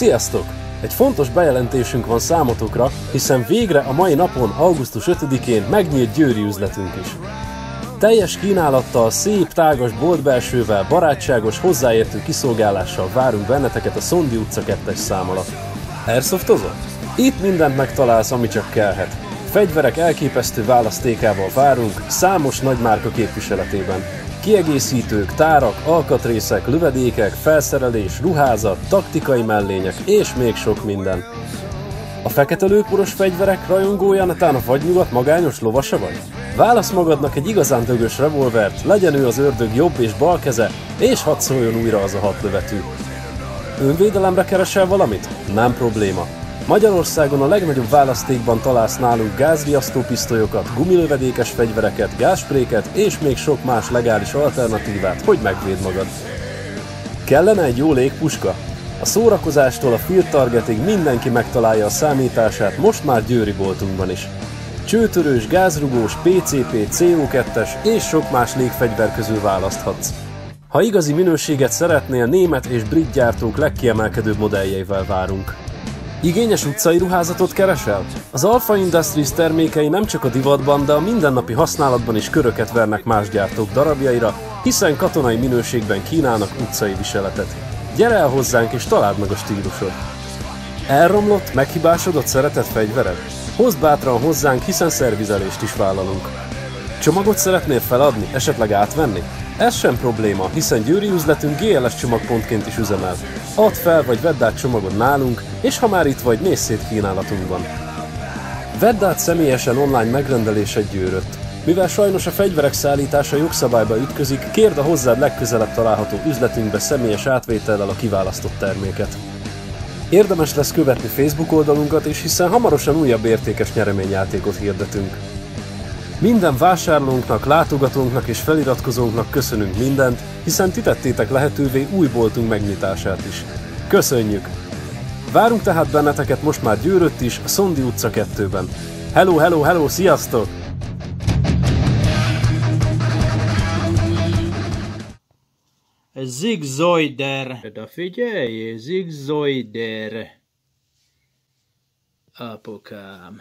Sziasztok! Egy fontos bejelentésünk van számotokra, hiszen végre a mai napon, augusztus 5-én megnyílt győri üzletünk is. Teljes kínálattal, szép, tágas boltbelsővel, barátságos, hozzáértő kiszolgálással várunk benneteket a Szondi utca 2 szám alatt. Airsoftozol? Itt mindent megtalálsz, ami csak kellhet. Fegyverek elképesztő választékával várunk, számos nagymárka képviseletében. Kiegészítők, tárak, alkatrészek, lövedékek, felszerelés, ruházat, taktikai mellények és még sok minden. A fekete lőporos fegyverek rajongója netán a vadnyugat magányos lovasa vagy? Válasz magadnak egy igazán dögös revolvert, legyen ő az ördög jobb és bal keze, és hadd szóljon újra az a hat lövetű. Önvédelemre keresel valamit? Nem probléma. Magyarországon a legnagyobb választékban találsz nálunk gázriasztó pisztolyokat, gumilövedékes fegyvereket, gázspréket és még sok más legális alternatívát, hogy megvéd magad. Kellene egy jó légpuska? A szórakozástól a field targetig mindenki megtalálja a számítását most már Győri boltunkban is. Csőtörős, gázrugós, PCP, CO2-es és sok más légfegyver közül választhatsz. Ha igazi minőséget szeretnél, német és brit gyártók legkiemelkedőbb modelljeivel várunk. Igényes utcai ruházatot keresel? Az Alpha Industries termékei nem csak a divatban, de a mindennapi használatban is köröket vernek más gyártók darabjaira, hiszen katonai minőségben kínálnak utcai viseletet. Gyere el hozzánk és találd meg a stílusod! Elromlott, meghibásodott szeretett fegyvered? Hozd bátran hozzánk, hiszen szervizelést is vállalunk. Csomagot szeretnél feladni, esetleg átvenni? Ez sem probléma, hiszen Győri üzletünk GLS csomagpontként is üzemel. Add fel vagy vedd át csomagod nálunk, és ha már itt vagy, nézz szét kínálatunkban. Vedd át személyesen online megrendelésed győrött. Mivel sajnos a fegyverek szállítása jogszabályba ütközik, kérd a hozzád legközelebb található üzletünkbe személyes átvétellel a kiválasztott terméket. Érdemes lesz követni Facebook oldalunkat is, hiszen hamarosan újabb értékes nyereményjátékot hirdetünk. Minden vásárlónknak, látogatónknak és feliratkozónknak köszönünk mindent, hiszen ti lehetővé új boltunk megnyitását is. Köszönjük! Várunk tehát benneteket most már Győrött is, Szondi utca 2-ben. Hello, hello, hello, sziasztok! Zigzoider. De figyelj, Zigzoider. Apukám.